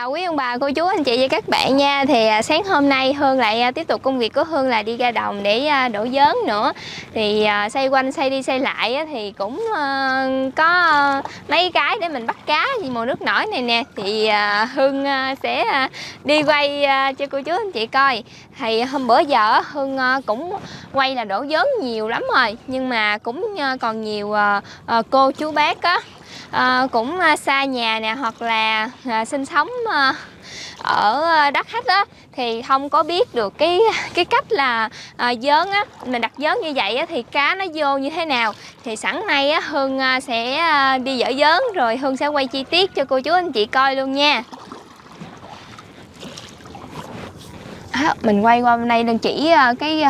chào quý ông bà, cô chú, anh chị và các bạn nha. Thì à, sáng hôm nay Hương lại à, tiếp tục công việc của Hương là đi ra đồng để à, đổ dớn nữa. Thì xây quanh xây đi xây lại thì cũng ờ, có mấy cái để mình bắt cá gì mùa nước nổi này nè. Thì Hương sẽ đi quay cho cô chú anh chị coi. Thì hôm bữa giờ Hương cũng quay là đổ dớn nhiều lắm rồi Nhưng mà cũng còn nhiều cô chú bác á à, cũng ờ, xa nhà nè hoặc là à, sinh sống à, ở đất khách á thì không có biết được cái cái cách là à, dớn á. Mình đặt dớn như vậy á thì cá nó vô như thế nào? Thì sẵn nay á hương sẽ đi dở dớn rồi hương sẽ quay chi tiết cho cô chú anh chị coi luôn nha. À, mình quay qua bên đây đang chỉ cái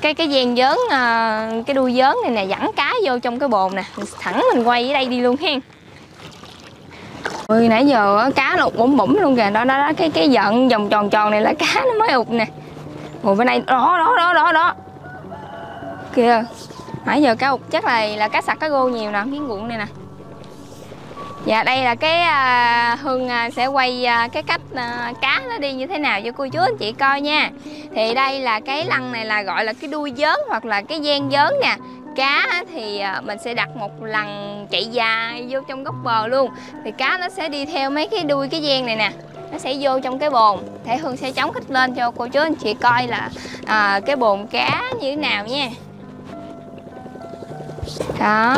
cái cái gian dớn à, cái đuôi dớn này nè dẫn cá vô trong cái bồn nè. Thẳng mình quay ở đây đi luôn hen. Ôi, nãy giờ cá nó ụt bủng bủng luôn kìa. Đó, đó đó cái cái giận vòng tròn tròn này là cá nó mới ụt nè. Ngồi bên đây đó đó đó đó đó. Kìa nãy giờ cá ụt chắc là là cá sặc cá gô nhiều nè miếng ruộng này nè. Dạ đây là cái à, Hương à, sẽ quay à, cái cách à, cá nó đi như thế nào cho cô chú anh chị coi nha. Thì đây là cái lăng này là gọi là cái đuôi dớn hoặc là cái gian dớn nè. Cá thì à, mình sẽ đặt một lần chạy dài vô trong góc bờ luôn. Thì cá nó sẽ đi theo mấy cái đuôi cái gian này nè. Nó sẽ vô trong cái bồn. Thể Hương sẽ chống khích lên cho cô chú anh chị coi là à, cái bồn cá như thế nào nha. Đó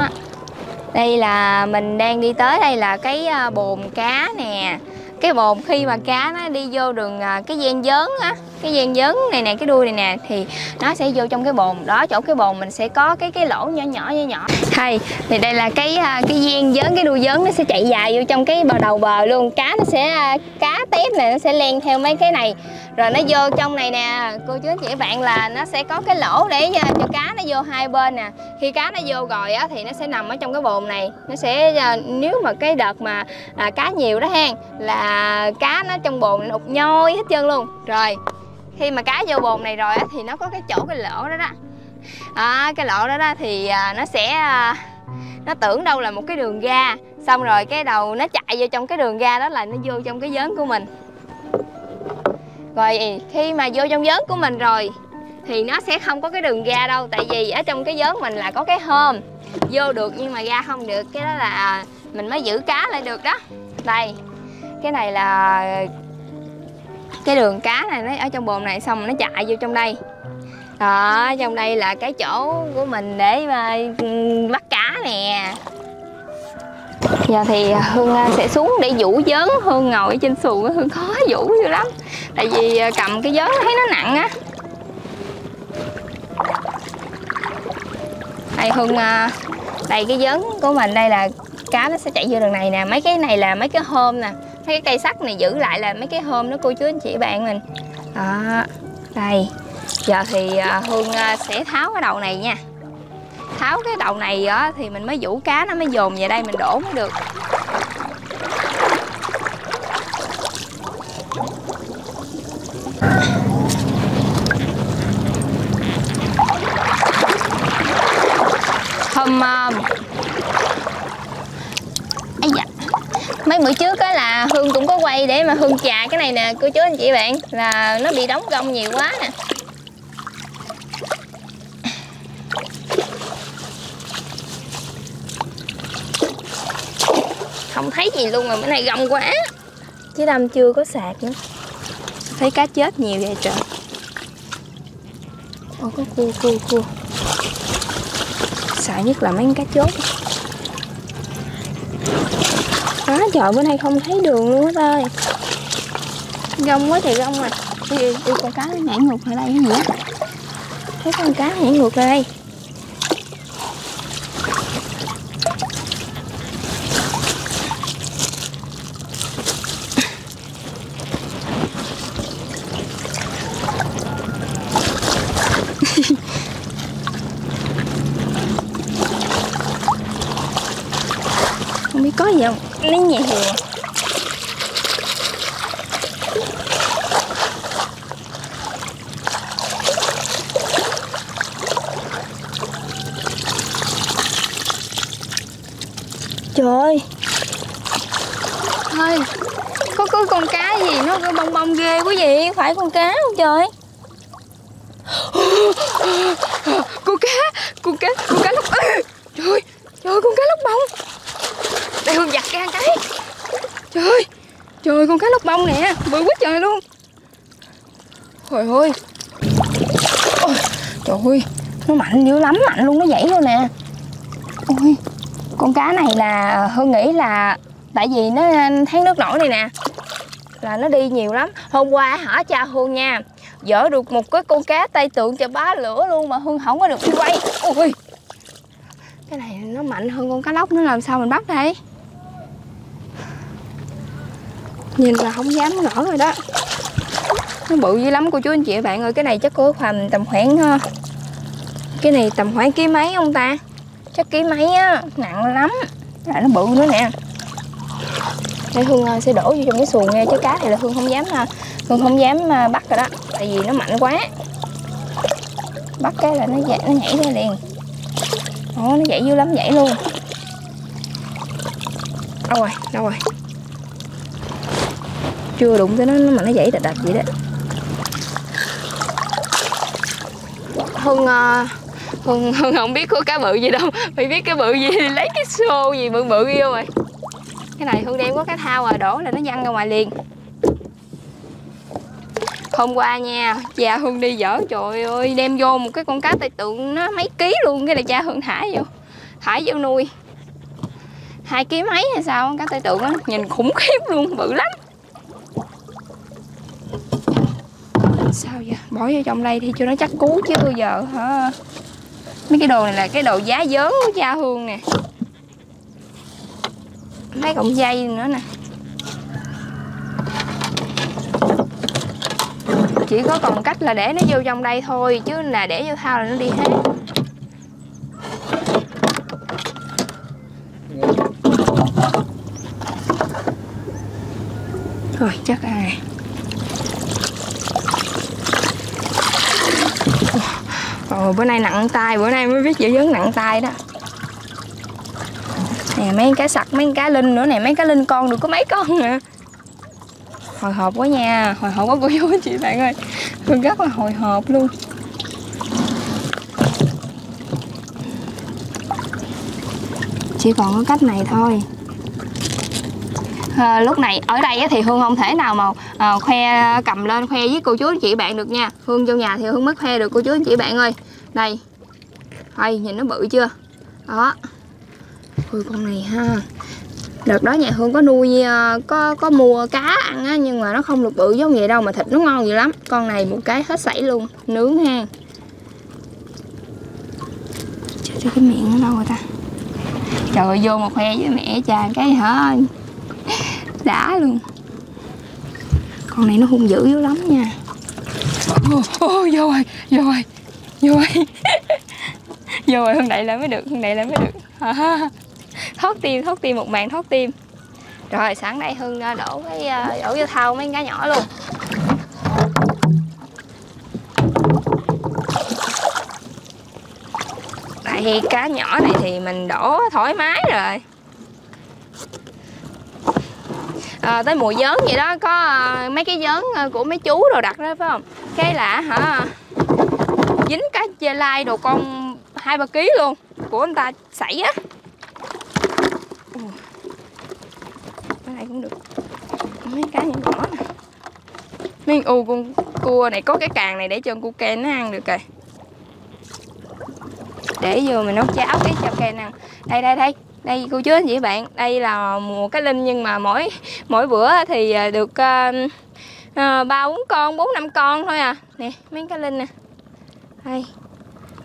đây là mình đang đi tới đây là cái à, bồn cá nè. Cái bồn khi mà cá nó đi vô đường à, cái gian dớn á cái gian dấn này nè cái đuôi này nè thì nó sẽ vô trong cái bồn. Đó chỗ cái bồn mình sẽ có cái cái lỗ nhỏ nhỏ nhỏ nhỏ. Hay thì đây là cái à, cái gian dấn cái đuôi dấn nó sẽ chạy dài vô trong cái bờ đầu bờ luôn. Cá nó sẽ à, cá tép này nó sẽ len theo mấy cái này. Rồi nó vô trong này nè. Cô chú anh chị bạn là nó sẽ có cái lỗ để à, cho, cá nó vô hai bên nè. Khi cá nó vô rồi á thì nó sẽ nằm ở trong cái bồn này. Nó sẽ nếu mà cái đợt mà à, cá nhiều đó hen là cá nó trong bồn nó ụt nhoi hết trơn luôn. Rồi khi mà cá vô bồn này rồi á thì nó có cái chỗ cái lỗ đó đó. À, cái lỗ đó đó thì à, nó sẽ à, nó tưởng đâu là một cái đường ga, xong rồi cái đầu nó chạy vô trong cái đường ga đó là nó vô trong cái giớn của mình. Rồi khi mà vô trong giớn của mình rồi thì nó sẽ không có cái đường ra đâu. Tại vì ở trong cái giớn mình là có cái hôm vô được nhưng mà ra không được. Cái đó là à, mình mới giữ cá lại được đó. Đây cái này là cái đường cá này nó ở trong bồn này, xong nó chạy vô trong đây. Đó, trong đây là cái chỗ của mình để mà bắt cá nè. Giờ thì hương ờ, sẽ xuống để vũ vớn hương ngồi trên xuồng. Hương khó vũ dữ lắm. Tại vì ờ, cầm cái giớn thấy nó nặng á. Đây hương đây cái vớn của mình, đây là cá nó sẽ chạy vô đường này nè, mấy cái này là mấy cái hôm nè, mấy cái cây sắt này giữ lại là mấy cái hôm đó cô chú anh chị bạn mình. Đó, đây, giờ thì à, hương à, sẽ tháo cái đầu này nha. Tháo cái đầu này á thì mình mới vũ cá nó mới dồn về đây mình đổ mới được hôm uh, ấy dạ mấy bữa trước á là hương cũng có quay để mà hương chà cái này nè, cô chú anh chị bạn, là nó bị đóng gông nhiều quá nè. Không thấy gì luôn mà bữa nay gông quá. Chứ đâm chưa có sạc nữa. Thấy cá chết nhiều vậy trời. Ô có cua cua cua. Sợ nhất là mấy con cá chốt. Quá trời bữa nay không thấy đường luôn hết ơi. Gông quá trời gông à Đi, đi, đi con cá nhảy ngược lại đây á? Thấy con cá nhảy ngược lại đây. Không biết có gì không hiền à. trời ơi ơi có có con cá gì nó bông bông ghê quá vậy phải con cá không trời con cá con cá con cá lóc Ê, trời trời con cá lóc bông đây hương giặt ra cái trời trời con cá lóc bông nè bự quá trời luôn. Trời ơi. Ôi, trời ơi nó mạnh dữ lắm mạnh luôn nó dãy luôn nè. Ôi con cá này là hương nghĩ là tại vì nó thấy nước nổi này nè là nó đi nhiều lắm. Hôm qua hả cha hương nha dỡ được một cái con cá tay tượng cho bá lửa luôn mà hương không có được đi quay. Ôi cái này nó mạnh hơn con cá lóc nữa làm sao mình bắt đây? Nhìn là không dám gõ rồi đó. Nó bự dữ lắm cô chú anh chị bạn ơi. Cái này chắc có khoảng tầm khoảng ờ, cái này tầm khoảng ký mấy không ta? Chắc ký mấy á nặng lắm. Lại nó bự nữa nè. Đây hương sẽ đổ vô trong cái xuồng nghe chứ cá thì là hương không dám ờ, hương không dám ờ, bắt rồi đó. Tại vì nó mạnh quá. Bắt cái là nó dậy nó nhảy ra liền. Ồ, nó dậy dữ lắm nhảy luôn. Đâu rồi đâu rồi? Chưa đụng tới nó mà nó dãy đạch đạch vậy đó. Hưng ờ, hưng hưng không biết có cá bự gì đâu. Mày biết cái bự gì lấy cái xô gì bự bự yêu rồi. Cái này hương đem có cái thao à đổ là nó văng ra ngoài liền. Hôm qua nha, cha hương đi dở, trời ơi, đem vô một cái con cá tay tượng nó mấy ký luôn, cái này cha hương thả vô thả vô nuôi. Hai ký mấy hay sao cá tay tượng á, nhìn khủng khiếp luôn, bự lắm sao vậy bỏ vô trong đây thì cho nó chắc cú chứ bây giờ, hả? Mấy cái đồ này là cái đồ giá dớn của cha hương nè. Mấy cọng dây nữa nè. Chỉ có còn cách là để nó vô trong đây thôi, chứ là để vô thao là nó đi hết. Rồi, chắc à Ồ, bữa nay nặng tay, bữa nay mới biết chữ vấn nặng tay đó. Nè mấy cá sặc, mấy cá linh nữa nè, mấy cá linh con được có mấy con nè. Hồi hộp quá nha, hồi hộp quá cô chú chị bạn ơi. Hương rất là hồi hộp luôn. Chỉ còn có cách này thôi. À, lúc này ở đây thì hương không thể nào mà à, khoe cầm lên khoe với cô chú anh chị bạn được nha. Hương vô nhà thì hương mới khoe được cô chú anh chị bạn ơi đây. Hay nhìn nó bự chưa? Đó. Ui con này ha. Đợt đó nhà hương có nuôi ờ, có có mua cá ăn á nhưng mà nó không được bự giống vậy đâu mà thịt nó ngon dữ lắm. Con này một cái hết sảy luôn nướng ha. Trời cái miệng nó đâu rồi ta? Trời ơi vô một khoe với mẹ chàng cái hả? Đã luôn. Con này nó hung dữ dữ lắm nha. Ô, ô vô rồi vô rồi vô rồi vô rồi hơn đậy lại mới được hương đậy lại mới được. Thoát tim thoát tim một màn thoát tim. Rồi sáng nay hương à, đổ cái à, đổ vô thau mấy cá nhỏ luôn. Tại cá nhỏ này thì mình đổ thoải mái rồi. À, tới mùa giớn vậy đó có à, mấy cái giớn của mấy chú đồ đặt đó phải không? Cái là hả? Dính cá chê lai đồ con hai ba ký luôn. Của anh ta sảy á. Cái này cũng được. Mấy cá nhỏ nhỏ nè. Mấy u con cua này có cái càng này để cho con cua ken nó ăn được rồi để vô mình nấu cháo cái cho ken ăn. Đây đây đây. Đây, cô chú anh chị bạn. Đây là một cái linh nhưng mà mỗi mỗi bữa thì à, được ba ba bốn con, bốn năm con thôi à. Nè, mấy cái linh nè đây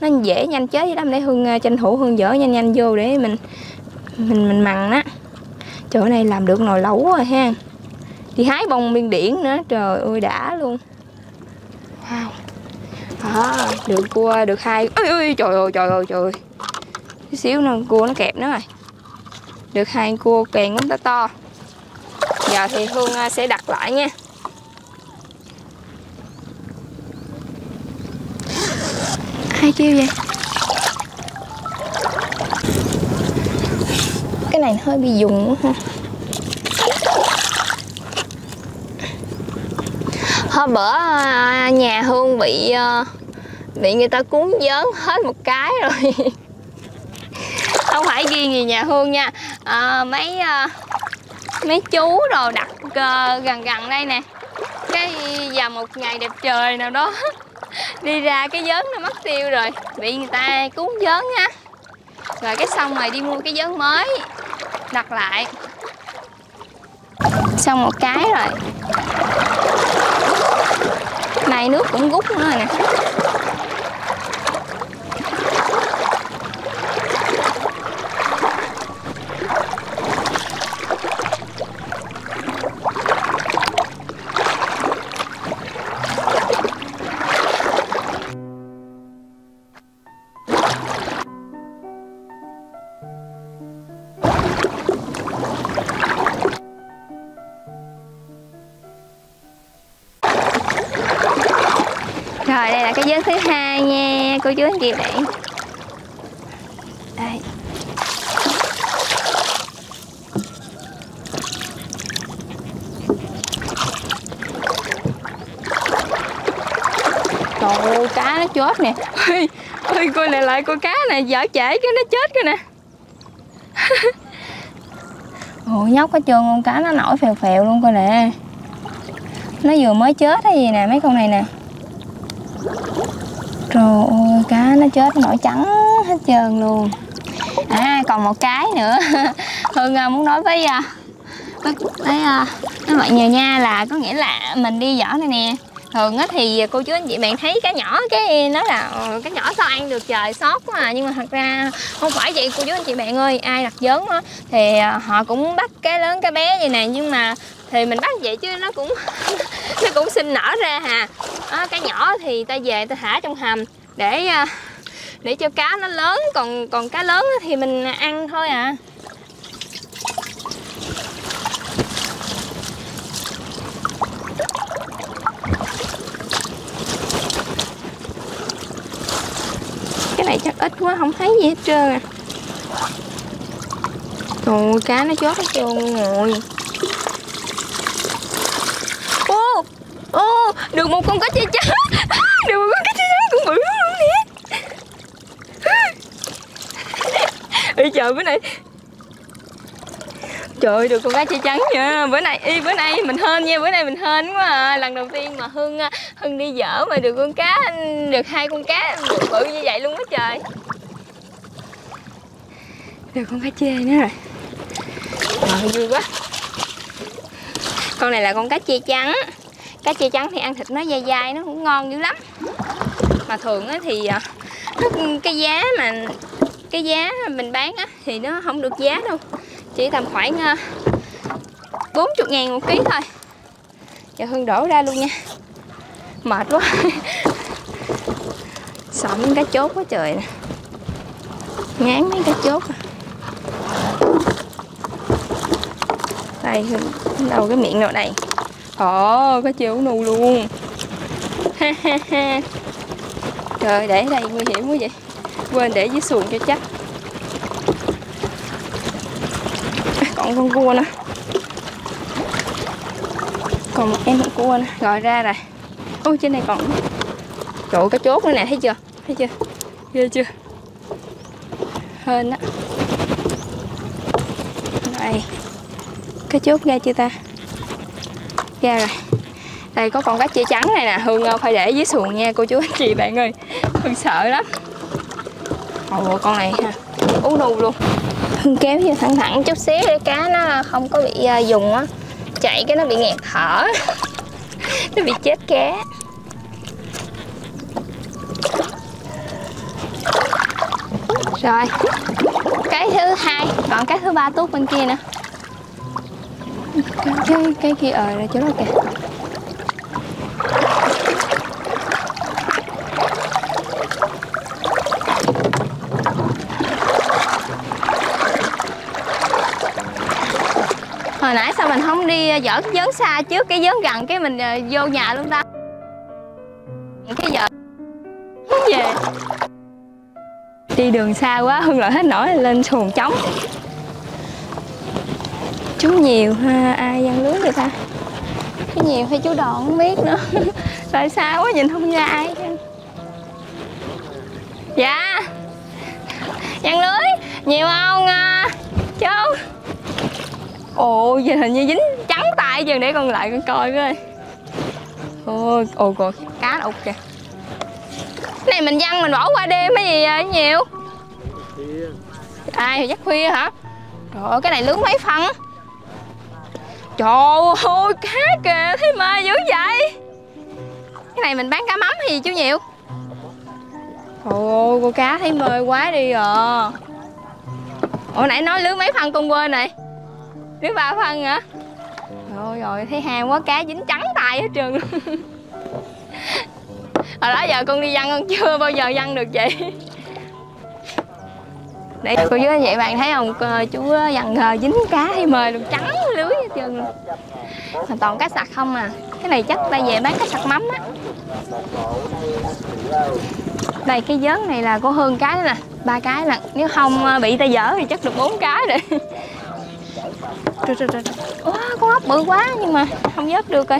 nó dễ nhanh chết với lắm. Để hương à, tranh thủ hương dở nhanh nhanh vô để mình mình mình mặn á. Chỗ này làm được nồi lẩu rồi ha. Đi hái bông miên điển nữa. Trời ơi đã luôn. Wow. À, được cua được hai. Ơi ơi trời ơi trời ơi trời ơi. Tí xíu nữa cua nó kẹp nữa rồi. Được hai cua kèn cũng to to. Giờ thì hương à, sẽ đặt lại nha. hay kêu vậy? Cái này hơi bị dùng ha. Hôm bữa à, nhà hương bị à, bị người ta cuốn dớn hết một cái rồi. Không phải riêng gì nhà hương nha. À, mấy à, mấy chú rồi đặt ờ, gần gần đây nè. Cái vào một ngày đẹp trời nào đó. đi ra cái vớn nó mất tiêu rồi. Bị người ta cuốn vớn á. Rồi cái xong rồi đi mua cái vớn mới. Đặt lại. Xong một cái rồi. Này nước cũng rút nữa rồi nè. Cô chú anh chị bạn. Đây. Trời ơi, cá nó chết nè Ôi, ôi coi này lại con cá này dở trễ cái nó chết cái nè ồ nhóc hết trơn con cá nó nổi phèo phèo luôn coi nè Nó vừa mới chết hay gì nè mấy con này nè Trời nó chết nổi trắng hết trơn luôn. À, còn một cái nữa. Hương à, muốn nói với à, với, với, à, với mọi người nha là có nghĩa là mình đi vỏ này nè. Thường á thì cô chú anh chị bạn thấy cá nhỏ cái nó là ờ, cá nhỏ sao ăn được trời sót quá à. Nhưng mà thật ra không phải vậy cô chú anh chị bạn ơi ai đặt vớn á thì họ cũng bắt cá lớn cá bé vậy nè. Nhưng mà thì mình bắt vậy chứ nó cũng nó cũng sinh nở ra hà. À, cá nhỏ thì ta về ta thả trong hầm để à, để cho cá nó lớn còn còn cá lớn thì mình ăn thôi à. Cái này chắc ít quá không thấy gì hết trơn à. Trời ơi, cá nó chót hết trơn rồi. Ô, ô, được một con cá chê trắng Được một con cá chê trắng cũng bự luôn nè Ê trời bữa nay Trời ơi, được con cá chê trắng nha Bữa nay, y bữa nay mình hên nha Bữa nay mình hên quá à. Lần đầu tiên mà Hưng à, Hưng đi dở mà được con cá Được hai con cá bự, bự như vậy luôn á trời. Được con cá chê nữa rồi. Trời vui quá. Con này là con cá chê trắng Cá chê trắng thì ăn thịt nó dai dai Nó cũng ngon dữ lắm. Mà thường thì à, Cái giá mà cái giá mình bán á Thì nó không được giá đâu. Chỉ tầm khoảng ờ, à, 40 ngàn một ký thôi. Giờ Hương đổ ra luôn nha. Mệt quá. Sợ mấy cái chốt quá trời nè. Ngán mấy cái chốt à. đây đầu cái miệng nào đây? Ồ có chiều nù luôn. Ha ha ha. Trời để đây nguy hiểm quá vậy quên, để dưới xuồng cho chắc. Còn con cua nữa. Còn một em con cua nữa. Gọi ra rồi. Ôi trên này còn chỗ cái chốt nữa nè, thấy chưa? Thấy chưa? Ghê chưa? Hên á. Đây cái chốt ra chưa ta? Ra rồi. Đây, có con cá chia trắng này nè. Hương phải để dưới xuồng nha, cô chú anh chị bạn ơi. Hương sợ lắm ồ con này ha. Ú nu luôn. Hương kéo vô thẳng thẳng chút xíu để cá nó không có bị uh, dùng á. Chạy cái nó bị nghẹt thở. Nó bị chết cá. Rồi. Cái thứ hai còn cái thứ ba tuốt bên kia nữa cái cái, cái kia ờ ra chỗ đó kìa hồi nãy sao mình không đi dở cái vớn xa trước cái vớn gần cái mình ờ, vô nhà luôn ta? Cái giờ không về. Đi đường xa quá hưng lại hết nổi lên xuồng trống. Chú nhiều ha ai ăn lưới vậy ta? Cái nhiều hay chú đòn không biết nữa. Tại sao quá nhìn không ra ai dạ. Nhăn lưới nhiều không à, ồ hình như dính trắng tay chừng để con lại con coi coi ôi ồ còn cá đậu kìa cái này mình văng mình bỏ qua đêm cái gì vậy? Nhiều. Ai thì chắc khuya hả? Trời ơi, cái này lướng mấy phân? Trời ơi, cá kìa, thấy mê dữ vậy. Cái này mình bán cá mắm hay gì chú nhiều? Trời ơi, cô cá thấy mê quá đi à. Ủa, nãy nói lướng mấy phân con quên này lưới ba phân hả? Rồi rồi thấy hàng quá, cá dính trắng tay hết trơn luôn. Hồi đó giờ con đi văn con chưa bao giờ văn được vậy? Để cô chú vậy bạn thấy không? Chú dằn gờ dính cá hay mời luôn trắng lưới hết trơn luôn. Mà toàn cá sặc không à. Cái này chắc ta về bán cá sặc mắm á. Đây, cái vớn này là có hơn cái nè. Ba cái nè. Nếu không ờ, bị ta dở thì chắc được bốn cái rồi. trời trời trời wow, con ốc bự quá nhưng mà không vớt được rồi.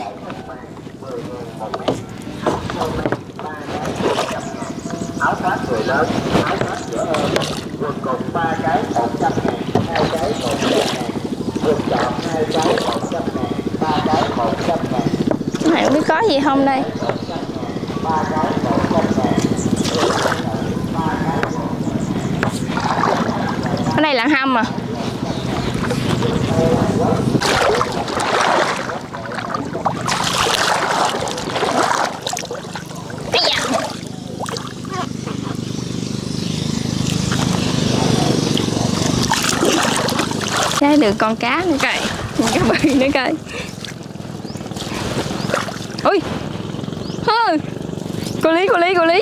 Áo khoác người lớn áo khoác giữa em quần cụt ba cái một trăm ngàn hai cái một trăm ngàn quần chọn hai cái một trăm ngàn ba cái một trăm ngàn cái này không biết có gì không đây. Ba cái một trăm ngàn cái này là hâm à? Giá được con cá nữa coi. Con cá bự nữa coi. Ui. Hơ. Cô Lý, cô Lý, cô Lý.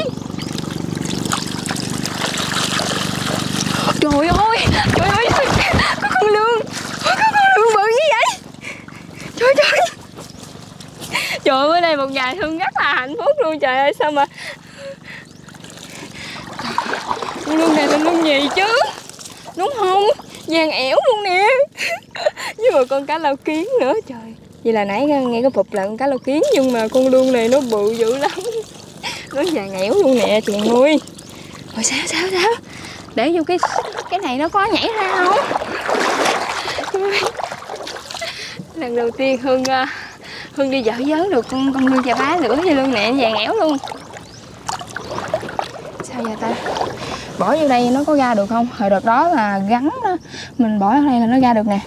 Trời ơi. Trời ơi. Có con lương Có con lương bự như vậy. Trời trời. Trời ơi bữa nay một ngày Hương rất là hạnh phúc luôn Trời ơi sao mà Con lương này là lương gì chứ? Đúng không? Vàng ẻo luôn nè. Với một con cá lau kiến nữa, Trời. Vậy là nãy nghe cái phục là con cá lau kiến, Nhưng mà con lương này nó bự dữ lắm. Nó vàng ẻo luôn nè chị ơi. Rồi sao sao sao? Để vô cái cái này nó có nhảy ra không? Lần đầu tiên hương à, hương đi dở dớ được con con lương chà bá nữa như lương nè, vàng ẻo luôn. Sao giờ ta? Bỏ vô đây nó có ra được không? Hồi đợt đó là gắn đó. mình bỏ vô đây là nó ra được nè.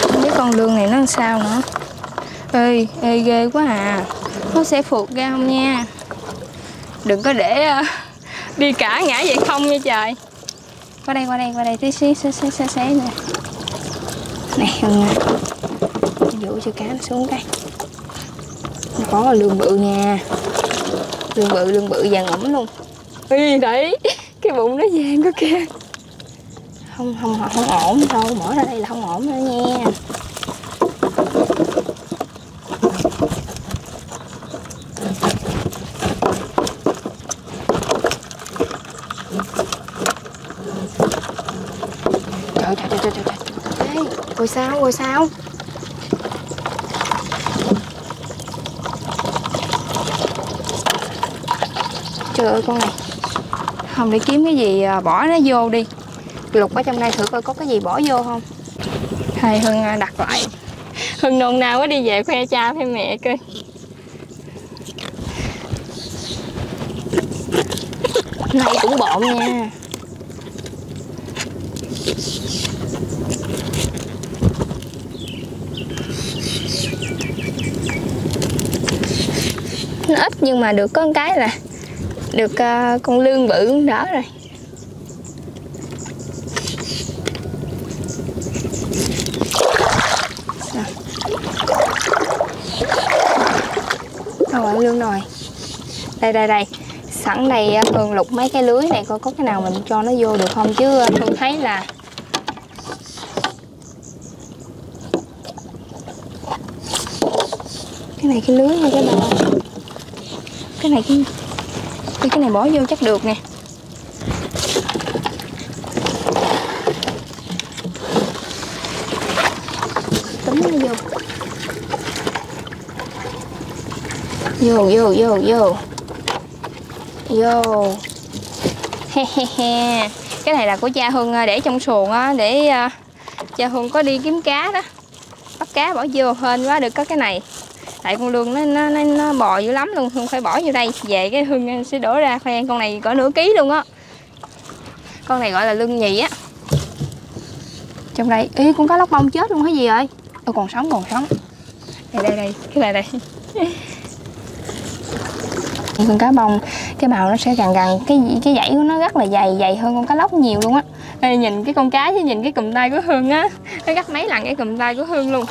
Không biết con lương này nó làm sao nữa ê ê ghê quá à. Nó sẽ phụt ra không nha? Đừng có để uh, đi cả ngã vậy không nha trời. Qua đây qua đây qua đây tí xí xí xí xí xí nè này hằng dụ cho cá nó xuống đây. Nó có lương bự nha. Lương bự lương bự vàng ẩm luôn. Ê, đấy. Cái bụng nó vàng có kia không không không ổn đâu. Mở ra đây là không ổn nữa nha. Trời trời trời trời trời trời. Ê, rồi sao rồi sao? Trời ơi con này không, để kiếm cái gì à, bỏ nó vô đi. Lục ở trong đây thử coi có cái gì bỏ vô không. Hay hưng à, đặt lại. Hưng nôn nao quá đi về khoe cha khoe mẹ coi. Này cũng bộn nha. Nó ít nhưng mà được có một cái là được uh, con lương bự cũng đỡ rồi. Đâu rồi lương rồi đây đây đây. Sẵn đây à, ờ, Hương lục mấy cái lưới này coi có cái nào mình cho nó vô được không? Chứ à, ờ, Hương thấy là cái này cái lưới hay cái bò cái này cái cái cái này bỏ vô chắc được nè. Túm nó vô. Vô vô vô vô. Vô. He he he. Cái này là của cha hương à, để trong xuồng á để à, cha hương có đi kiếm cá đó. Bắt cá bỏ vô, hên quá, được có cái này tại con lương nó nó nó, nó bò dữ lắm luôn hương phải bỏ vô đây. Về cái hương sẽ đổ ra khoe con này có nửa ký luôn á. Con này gọi là lương nhì á. Trong đây ý con cá lóc bông chết luôn cái gì rồi tôi còn sống còn sống. Đây đây đây cái này đây. Con cá bông cái màu nó sẽ gần gần cái cái dãy của nó rất là dày dày hơn con cá lóc nhiều luôn á. Ê, nhìn cái con cá chứ nhìn cái cùm tay của hương á nó gấp mấy lần cái cùm tay của hương luôn.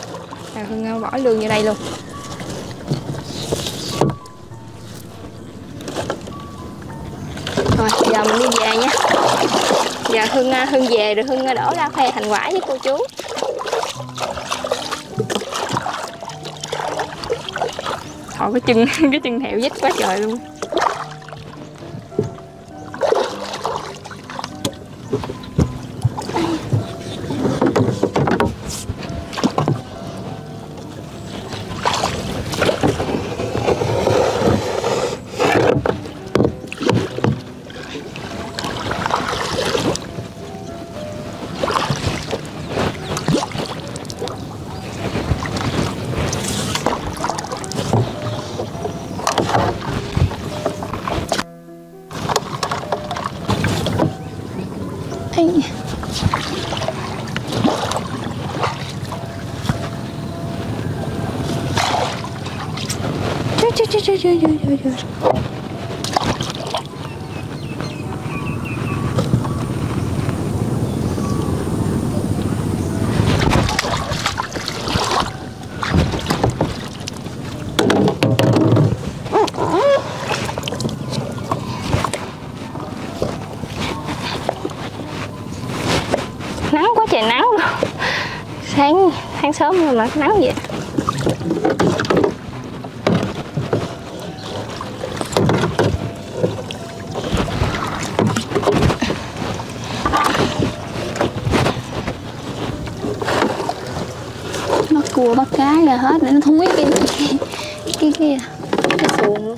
À, hương ờ, bỏ lương vô đây luôn. Giờ mình đi về nha. Giờ hưng à, hưng về rồi hưng à, đổ ra khoe thành quả với cô chú. Thôi, cái chân cái chân thẹo dít quá trời luôn. Nắng quá trời nắng. Luôn sáng sáng sớm mà mà nắng vậy. Bắt cua bắt cá ra hết để nó thúi cái cái cái cái, cái xuồng luôn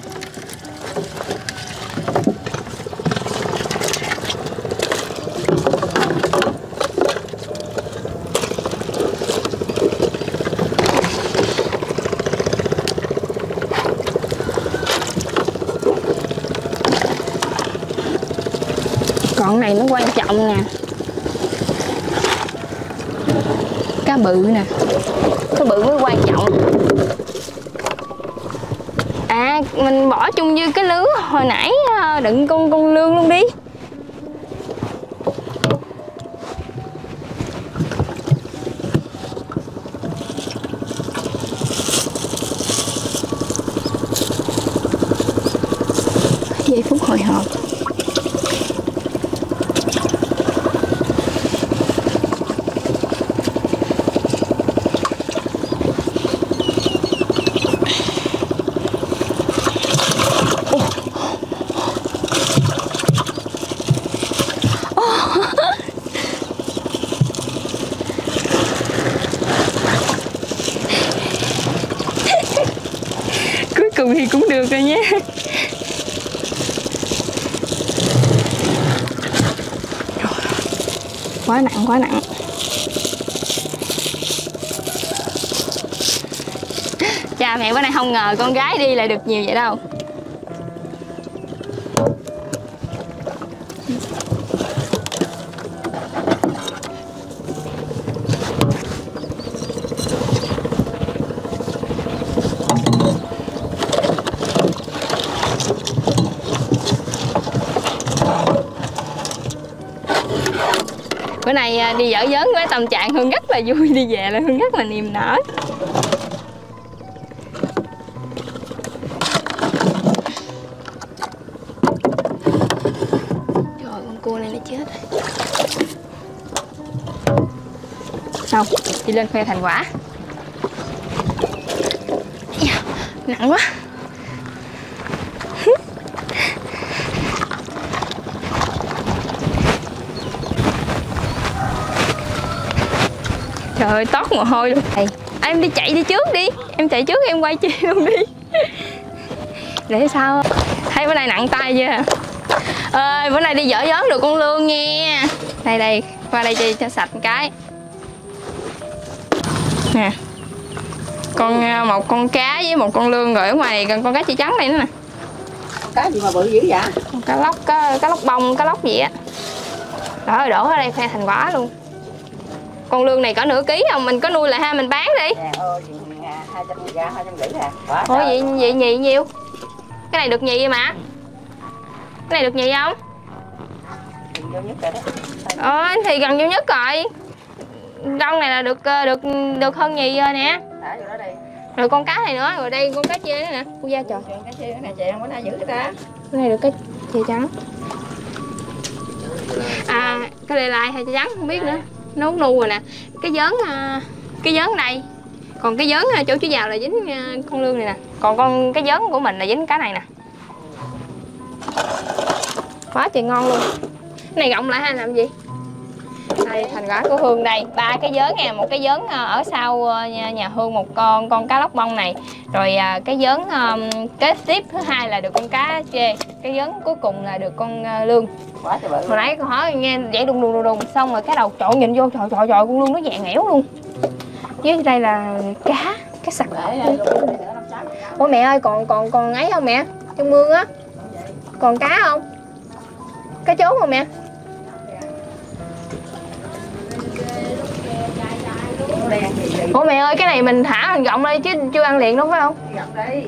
còn này nó quan trọng nè cá bự nè. Cá bự mới quan trọng. À mình bỏ chung như cái lứa hồi nãy ờ, đựng con con lương luôn đi. Giây phút hồi hộp cuối cùng thì cũng được rồi nhé quá nặng. Cha mẹ bữa nay không ngờ con gái đi lại được nhiều vậy đâu. Này nay đi dở dớn với tâm trạng hương rất là vui, đi về là hương rất là niềm nở. Trời, con cua này nó chết rồi. Xong đi lên khoe thành quả. Nặng quá. Trời ơi, tót mồ hôi luôn. Đây, à, em đi chạy đi trước đi. Em chạy trước em quay chi luôn đi. Để sao? Thấy bữa nay nặng tay chưa? Ơi bữa nay đi dở dớn được con lương nha. Đây đây qua đây cho, cho sạch một cái. Nè. Con à, một con cá với một con lương rồi ở ngoài này còn con cá chi trắng này nữa nè. Cái gì mà bự dữ vậy? Con cá lóc cá, cá lóc bông cá lóc gì á. Đó đổ ở đây khoe thành quả luôn con lương này có nửa ký không? Mình có nuôi lại ha mình bán đi. Nè ơi hai trăm ra hai trăm rưỡi quá Ủa vậy vậy nhì nhiêu cái này được nhì vậy mà. Cái này được nhì không? Ờ thì gần vô nhất rồi. Đông này là được ờ, được được hơn nhì rồi nè. Rồi con cá này nữa rồi đây con cá chê nữa nè. Cô da trời. Này chị không có ai giữ cái ta cái này được cái chê trắng. À cái này lại hay chê trắng không biết nữa nấu nu rồi nè. Cái giớn à, cái giớn này. Còn cái giớn à, chỗ chú giàu là dính à, con lương này nè. Còn con, cái giớn của mình là dính cái này nè. Quá trời ngon luôn. Cái này gọng lại hay làm gì? Đây thành quả của hương đây. Ba cái giớn nè một cái giớn à, ở sau à, nhà, nhà hương một con con cá lóc bông này. Rồi à, cái um, kế tiếp thứ hai là được con cá chê. Cái giớn cuối cùng là được con à, lương. Hồi nãy con hỏi nghe vậy đùng đùng đùng đùng xong rồi cái đầu trộn nhìn vô trời trời trời con lương nó dạng nghẽo luôn. Với đây là cá cá sặc. Ủa mẹ ơi còn còn còn ấy không mẹ? Trong mương á. Còn cá không? Cá trốn không mẹ ủa mẹ ơi cái này mình thả mình gọng đây chứ chưa ăn liền đâu phải không gặp đi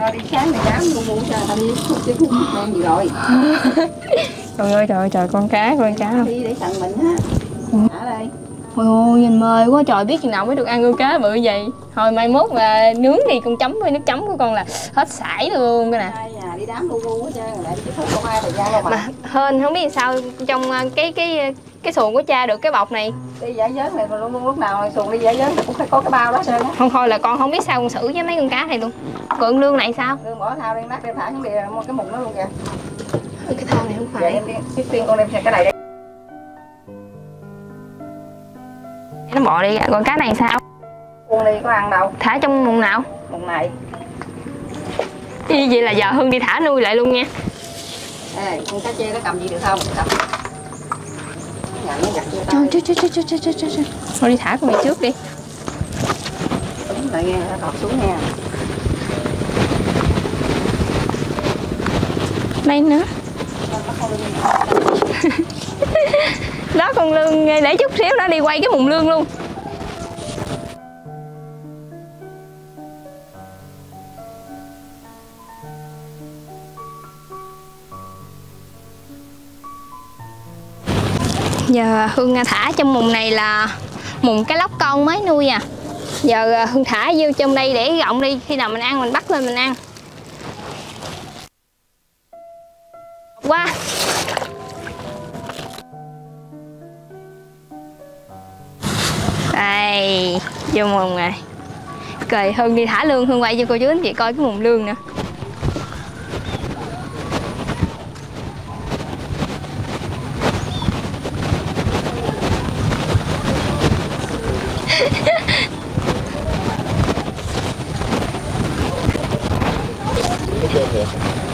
rồi đi sáng mày dám mua mua cho tao cái thuốc đen gì rồi. Trời ơi trời ơi trời con cá con cá. Không đi để tặng mình ha thả đây. Ôi ôi nhìn mời quá trời biết chừng nào mới được ăn con cá bự vậy. Hồi mai mốt mà nướng thì con chấm với nước chấm của con là hết sải luôn cái nè đi đám lu bu hết trơn lại đi thuốc không ai thời gian đâu mà. Mà hên không biết sao trong ờ, cái cái cái xuồng của cha được cái bọc này. Đi giải dớn này luôn lúc nào xuồng đi giải dớn cũng phải có cái bao đó á. Không thôi là con không biết sao con xử với mấy con cá này luôn. Còn lương này sao? Lương bỏ thao đem nát đem thả xuống địa mua cái mùng đó luôn kìa. Cái thau này không Vậy phải. đi trước tiên con đem cái này đi. Nó bỏ đi còn cá này sao? Con đi có ăn đâu? Thả trong mùng nào? Mùng này như vậy là giờ hương đi thả nuôi lại luôn nha. Ê, con cá chê nó cầm gì được không? Cầm. Trời, trời, trời, trời, trời, trời, trời, trời. Thôi đi thả con này trước đi. Đúng rồi nghe, nó xuống nha. Đây nữa. Đó con Lương, để chút xíu nó đi quay cái mùng lương luôn. Giờ hương thả trong mùng này là mùng cái lóc con mới nuôi à. Giờ à, hương thả vô trong đây để rộng đi, khi nào mình ăn mình bắt lên mình ăn. Qua. Đây, vô mùng này. Cười hương đi thả lương, hương quay cho cô chú anh chị coi cái mùng lương nữa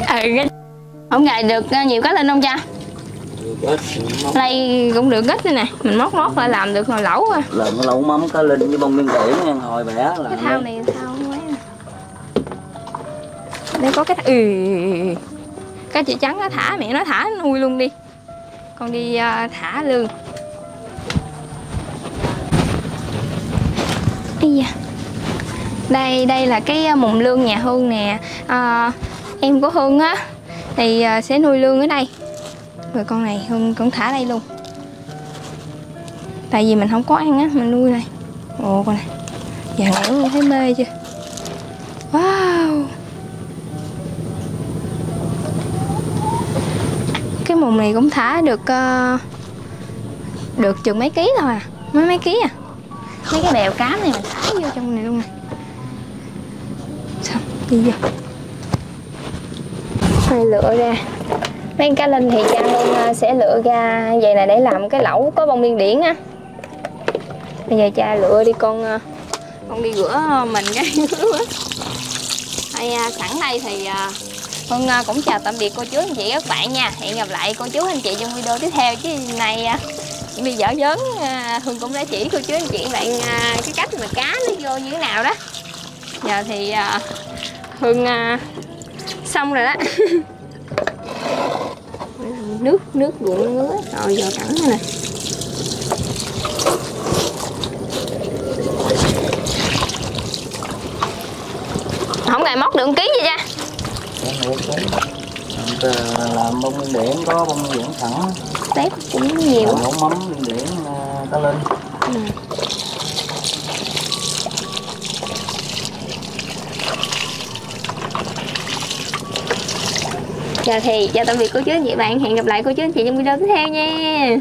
ừ cái- không gài được ờ, nhiều cá lên không cha? Đây cũng được ít nữa nè mình móc móc lại làm được hồi lẩu à. Lần lẩu mắm cá linh với bông miên điển nha hồi bẻ là cái thao này thao mấy nè đây có cái th- ừ. Cái chị trắng nó thả mẹ nó thả nuôi luôn đi. Con đi ờ, thả lương. Ây da. đây đây là cái ờ, mùng lương nhà hương nè. Ờ, em của hương á thì à, sẽ nuôi lương ở đây. Rồi con này hương cũng thả đây luôn. Tại vì mình không có ăn á, mình nuôi này. Ồ, con này. Giờ ngủ luôn thấy mê chưa? Wow. Cái mùng này cũng thả được ờ, Được chừng mấy ký thôi à. Mấy mấy ký à? Mấy cái bèo cá này mình thả vô trong này luôn nè Xong, đi vô. Rồi lựa ra. Mấy cá linh thì cha Hương à, sẽ lựa ra vậy này để làm cái lẩu có bông miên điển á. Bây giờ cha lựa đi con à, con đi rửa mình cái hay à, sẵn đây thì à, Hương à, cũng chào tạm biệt cô chú anh chị các bạn nha. Hẹn gặp lại cô chú anh chị trong video tiếp theo Chứ này à, bị dở dớn à, Hương cũng đã chỉ cô chú anh chị bạn à, cái cách mà cá nó vô như thế nào đó. Giờ thì à, Hương à, xong rồi đó. Nước nước ruộng ngứa rồi giờ cẳng nè. Không ngày móc được ký gì cha làm bông điển có bông điển thẳng. Tép cũng nhiều. Ống mắm điển à, cá Chào thì chào tạm biệt cô chú anh chị bạn. Hẹn gặp lại cô chú anh chị trong video tiếp theo nha.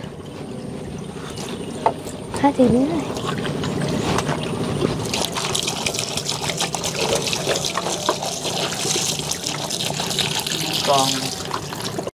Hết thì nữa rồi. Con